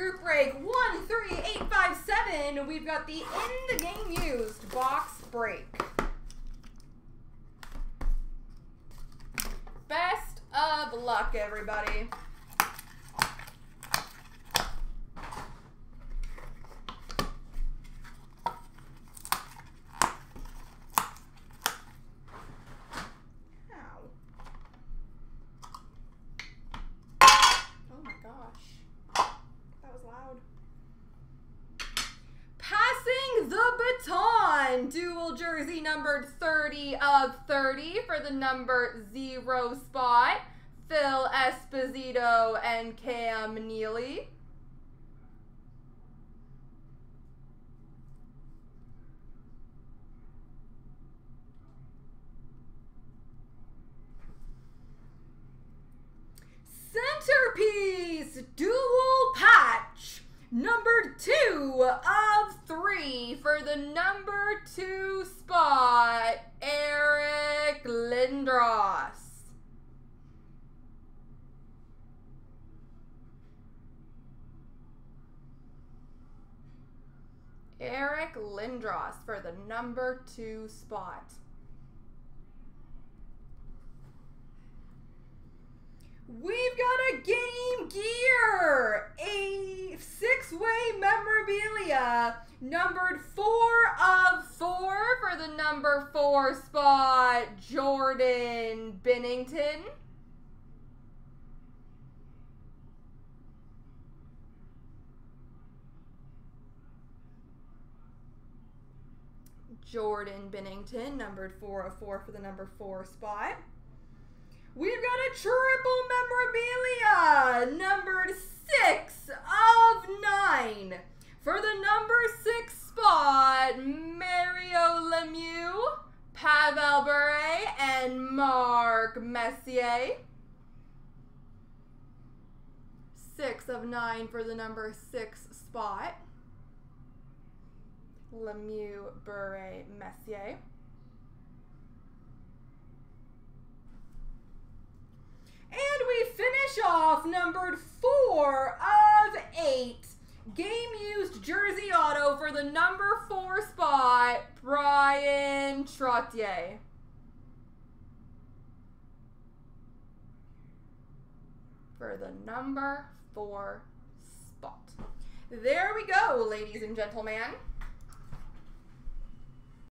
group break 13857. We've got the in the game used box break. Best of luck, everybody. Baton. Dual jersey numbered 30 of 30 for the number zero spot. Phil Esposito and Cam Neely. Centerpiece dual patch number two for the number two spot, Eric Lindros. Eric Lindros for the number two spot. We've got a Game Gear, a six-way memorabilia, numbered four of four for the number four spot, Jordan Binnington. Jordan Binnington, numbered four of four for the number four spot. We've got a triple memorabilia, numbered six of nine. For the number six spot, Mario Lemieux, Pavel Bure, and Mark Messier. Six of nine for the number six spot. Lemieux, Bure, Messier. And we finish off numbered four of eight. Game used jersey auto for the number four spot, Bryan Trottier. For the number four spot. There we go, ladies and gentlemen.